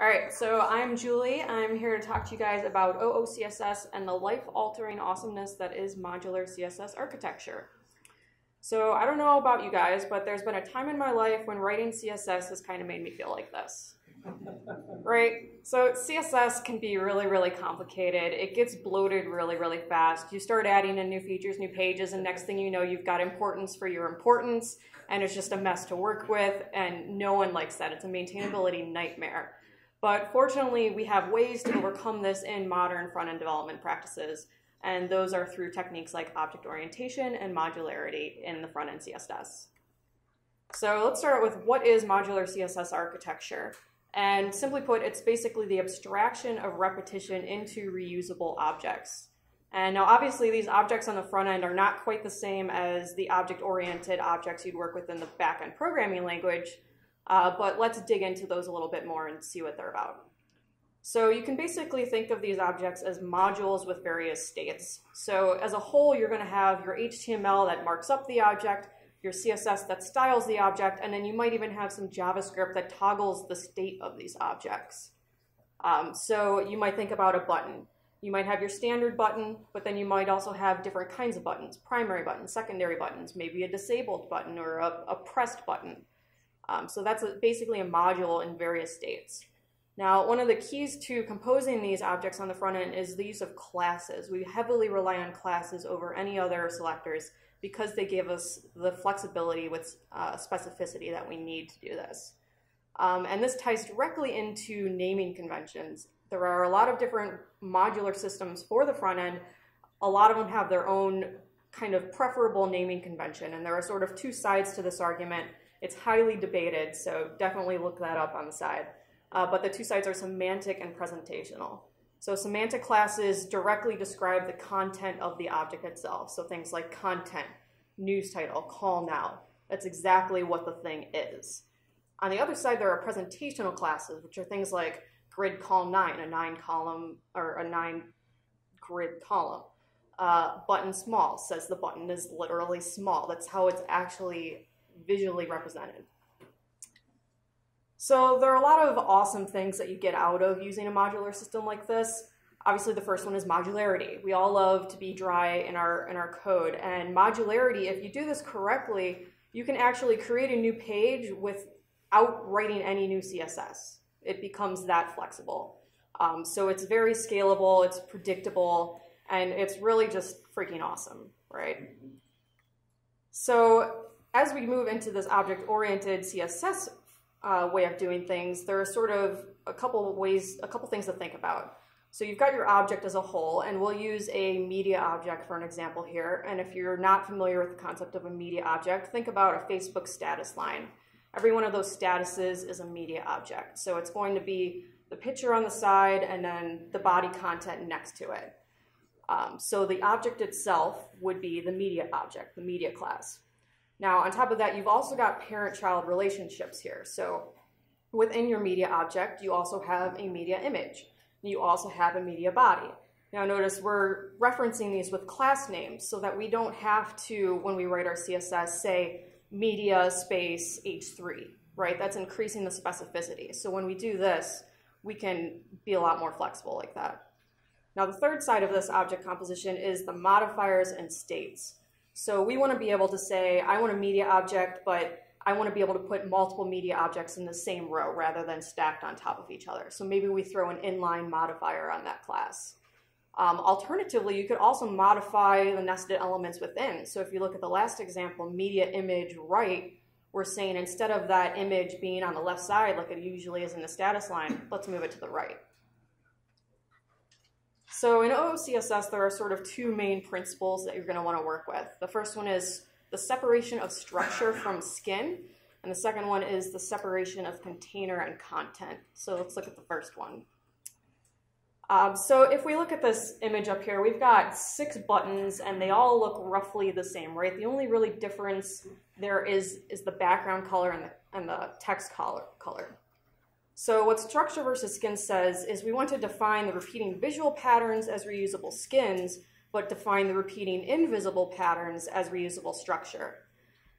All right, so I'm Julie. I'm here to talk to you guys about OOCSS and the life-altering awesomeness that is modular CSS architecture. So I don't know about you guys, but there's been a time in my life when writing CSS has kind of made me feel like this. right? So CSS can be really, really complicated. It gets bloated really, really fast. You start adding in new features, new pages, and next thing you know, you've got importance for your importance, and it's just a mess to work with, and no one likes that. It's a maintainability nightmare. But fortunately, we have ways to overcome this in modern front-end development practices, and those are through techniques like object orientation and modularity in the front-end CSS. So let's start with what is modular CSS architecture? And simply put, it's basically the abstraction of repetition into reusable objects. And now obviously these objects on the front end are not quite the same as the object-oriented objects you'd work with in the back-end programming language, uh, but let's dig into those a little bit more and see what they're about. So you can basically think of these objects as modules with various states. So as a whole, you're going to have your HTML that marks up the object, your CSS that styles the object, and then you might even have some JavaScript that toggles the state of these objects. Um, so you might think about a button. You might have your standard button, but then you might also have different kinds of buttons, primary buttons, secondary buttons, maybe a disabled button or a, a pressed button. Um, so that's a, basically a module in various states. Now, one of the keys to composing these objects on the front end is the use of classes. We heavily rely on classes over any other selectors because they give us the flexibility with uh, specificity that we need to do this. Um, and this ties directly into naming conventions. There are a lot of different modular systems for the front end. A lot of them have their own kind of preferable naming convention, and there are sort of two sides to this argument. It's highly debated, so definitely look that up on the side. Uh, but the two sides are semantic and presentational. So semantic classes directly describe the content of the object itself. So things like content, news title, call now. That's exactly what the thing is. On the other side, there are presentational classes, which are things like grid call nine, a nine column or a nine grid column. Uh, button small says the button is literally small. That's how it's actually visually represented. So there are a lot of awesome things that you get out of using a modular system like this. Obviously, the first one is modularity. We all love to be dry in our in our code, and modularity. If you do this correctly, you can actually create a new page without writing any new CSS. It becomes that flexible. Um, so it's very scalable, it's predictable, and it's really just freaking awesome, right? So as we move into this object-oriented CSS uh, way of doing things, there are sort of a couple of ways, a couple things to think about. So you've got your object as a whole, and we'll use a media object for an example here. And if you're not familiar with the concept of a media object, think about a Facebook status line. Every one of those statuses is a media object. So it's going to be the picture on the side and then the body content next to it. Um, so the object itself would be the media object, the media class. Now, on top of that, you've also got parent-child relationships here. So within your media object, you also have a media image. You also have a media body. Now notice we're referencing these with class names so that we don't have to, when we write our CSS, say media space h3, right? That's increasing the specificity. So when we do this, we can be a lot more flexible like that. Now the third side of this object composition is the modifiers and states. So we want to be able to say, I want a media object, but I want to be able to put multiple media objects in the same row rather than stacked on top of each other. So maybe we throw an inline modifier on that class. Um, alternatively, you could also modify the nested elements within. So if you look at the last example, media image right, we're saying instead of that image being on the left side like it usually is in the status line, let's move it to the right. So in OOCSS, there are sort of two main principles that you're going to want to work with. The first one is the separation of structure from skin, and the second one is the separation of container and content. So let's look at the first one. Um, so if we look at this image up here, we've got six buttons and they all look roughly the same, right? The only really difference there is is the background color and the, and the text color. color. So what structure versus skin says is we want to define the repeating visual patterns as reusable skins, but define the repeating invisible patterns as reusable structure.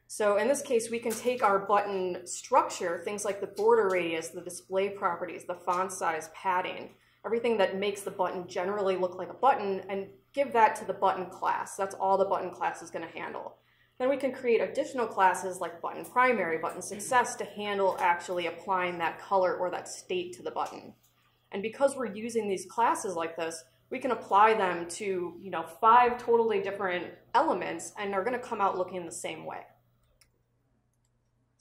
So in this case, we can take our button structure, things like the border radius, the display properties, the font size, padding, everything that makes the button generally look like a button, and give that to the button class. That's all the button class is going to handle. Then we can create additional classes like button primary, button success to handle actually applying that color or that state to the button. And because we're using these classes like this, we can apply them to you know five totally different elements and they're going to come out looking the same way.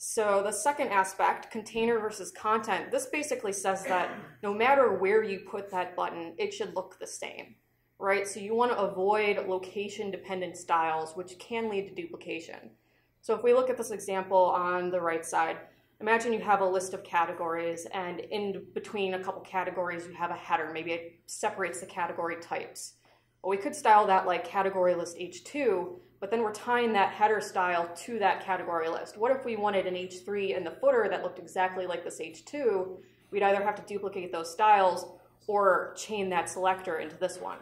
So the second aspect, container versus content, this basically says that no matter where you put that button, it should look the same, right? So you want to avoid location-dependent styles, which can lead to duplication. So if we look at this example on the right side, imagine you have a list of categories and in between a couple categories you have a header. Maybe it separates the category types. Well, we could style that like category list H2, but then we're tying that header style to that category list. What if we wanted an H3 in the footer that looked exactly like this H2? We'd either have to duplicate those styles or chain that selector into this one.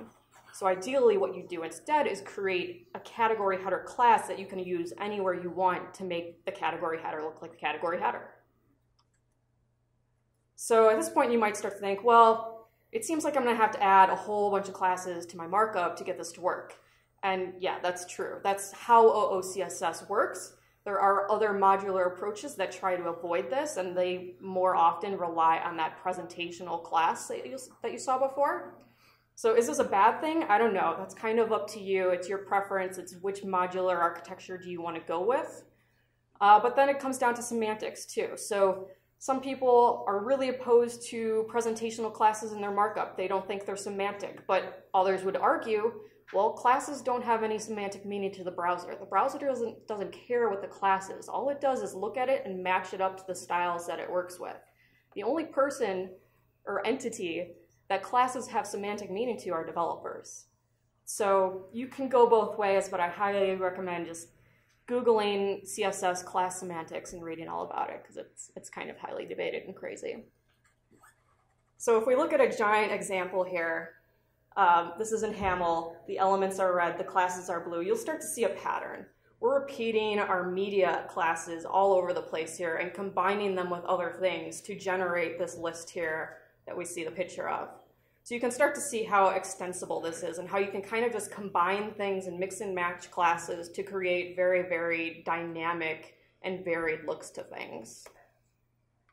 So ideally what you do instead is create a category header class that you can use anywhere you want to make the category header look like the category header. So at this point you might start to think, well, it seems like I'm gonna have to add a whole bunch of classes to my markup to get this to work. And yeah, that's true. That's how OOCSS works. There are other modular approaches that try to avoid this, and they more often rely on that presentational class that you, that you saw before. So is this a bad thing? I don't know. That's kind of up to you. It's your preference. It's which modular architecture do you want to go with. Uh, but then it comes down to semantics too. So some people are really opposed to presentational classes in their markup. They don't think they're semantic, but others would argue, well, classes don't have any semantic meaning to the browser. The browser doesn't, doesn't care what the class is. All it does is look at it and match it up to the styles that it works with. The only person or entity that classes have semantic meaning to our developers. So you can go both ways, but I highly recommend just Googling CSS class semantics and reading all about it because it's, it's kind of highly debated and crazy. So if we look at a giant example here, um, this is in Haml, the elements are red, the classes are blue, you'll start to see a pattern. We're repeating our media classes all over the place here and combining them with other things to generate this list here that we see the picture of. So you can start to see how extensible this is and how you can kind of just combine things and mix and match classes to create very, very dynamic and varied looks to things.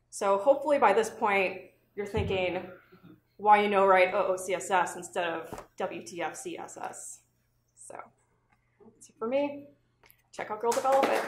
So hopefully by this point, you're thinking why you know write OOCSS instead of WTF CSS. So that's it for me. Check out Girl Develop It.